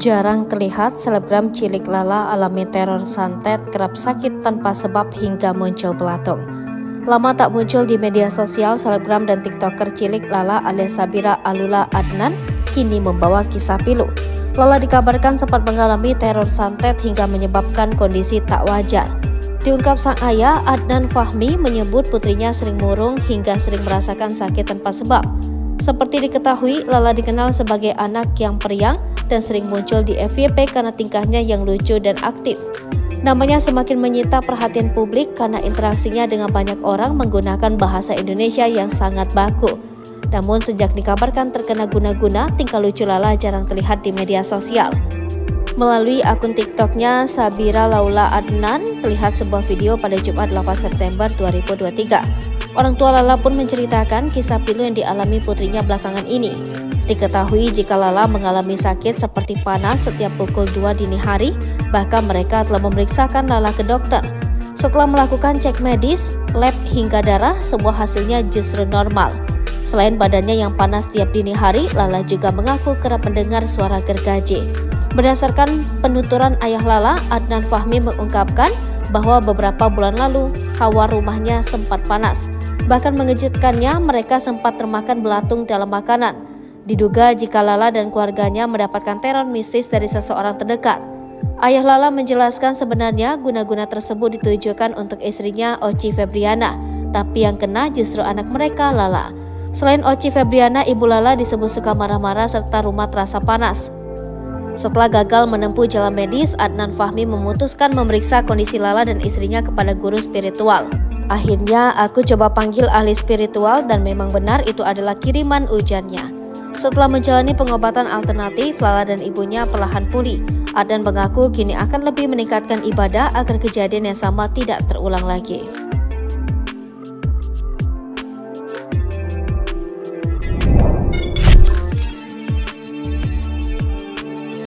Jarang terlihat selebgram cilik Lala alami teror santet kerap sakit tanpa sebab hingga muncul pelatung. Lama tak muncul di media sosial, selebgram dan tiktoker cilik Lala alias Sabira Alula Adnan kini membawa kisah pilu. Lala dikabarkan sempat mengalami teror santet hingga menyebabkan kondisi tak wajar. Diungkap sang ayah, Adnan Fahmi menyebut putrinya sering murung hingga sering merasakan sakit tanpa sebab. Seperti diketahui, Lala dikenal sebagai anak yang periang dan sering muncul di FYP karena tingkahnya yang lucu dan aktif. Namanya semakin menyita perhatian publik karena interaksinya dengan banyak orang menggunakan bahasa Indonesia yang sangat baku. Namun sejak dikabarkan terkena guna-guna, tingkah lucu Lala jarang terlihat di media sosial. Melalui akun TikToknya Sabira Laula Adnan terlihat sebuah video pada Jumat 8 September 2023. Orang tua Lala pun menceritakan kisah pilu yang dialami putrinya belakangan ini. Diketahui jika Lala mengalami sakit seperti panas setiap pukul 2 dini hari, bahkan mereka telah memeriksakan Lala ke dokter. Setelah melakukan cek medis, lab hingga darah, semua hasilnya justru normal. Selain badannya yang panas tiap dini hari, Lala juga mengaku kerap mendengar suara gergaji. Berdasarkan penuturan ayah Lala, Adnan Fahmi mengungkapkan bahwa beberapa bulan lalu hawa rumahnya sempat panas. Bahkan mengejutkannya, mereka sempat termakan belatung dalam makanan. Diduga jika Lala dan keluarganya mendapatkan teror mistis dari seseorang terdekat. Ayah Lala menjelaskan sebenarnya guna-guna tersebut ditujukan untuk istrinya Oci Febriana, tapi yang kena justru anak mereka Lala. Selain Oci Febriana, ibu Lala disebut suka marah-marah serta rumah terasa panas. Setelah gagal menempuh jalan medis, Adnan Fahmi memutuskan memeriksa kondisi Lala dan istrinya kepada guru spiritual. Akhirnya aku coba panggil ahli spiritual dan memang benar itu adalah kiriman ujannya. Setelah menjalani pengobatan alternatif, Lala dan ibunya perlahan pulih. Adan mengaku kini akan lebih meningkatkan ibadah agar kejadian yang sama tidak terulang lagi.